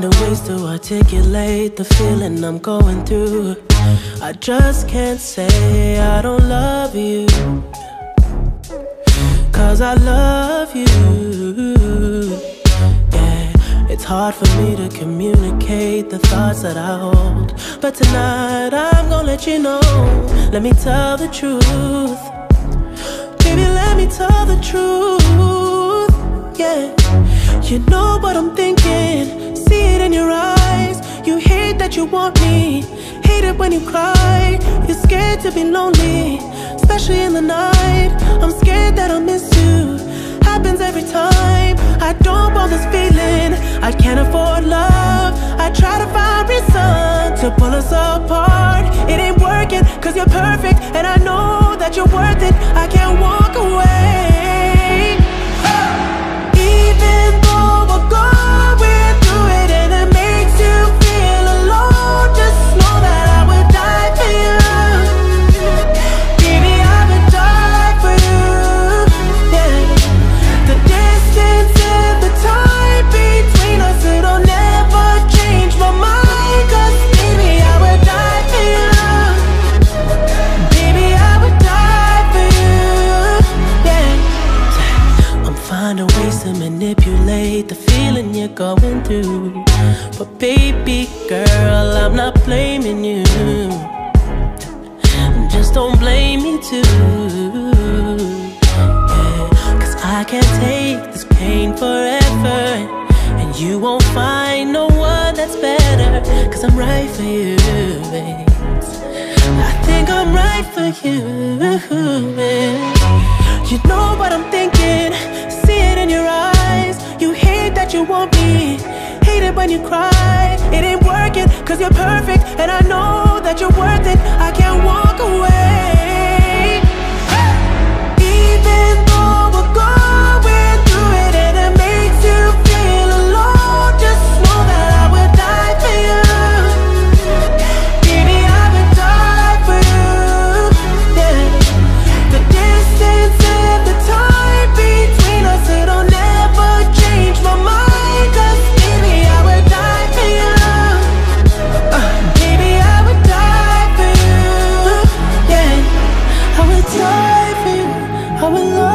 ways to articulate the feeling I'm going through. I just can't say I don't love you. Cause I love you. Yeah, it's hard for me to communicate the thoughts that I hold. But tonight I'm gonna let you know. Let me tell the truth. Baby, let me tell the truth. Yeah, you know what I'm thinking. See it in your eyes. You hate that you want me. Hate it when you cry. You're scared to be lonely, especially in the night. I'm scared that I'll miss you. Happens every time. I don't want this feeling. Through. But baby girl, I'm not blaming you. Just don't blame me too. Yeah, Cause I can't take this pain forever. And you won't find no one that's better. Cause I'm right for you, babe. I think I'm right for you. When you cry. It ain't working, cause you're perfect, and I know I'm in love.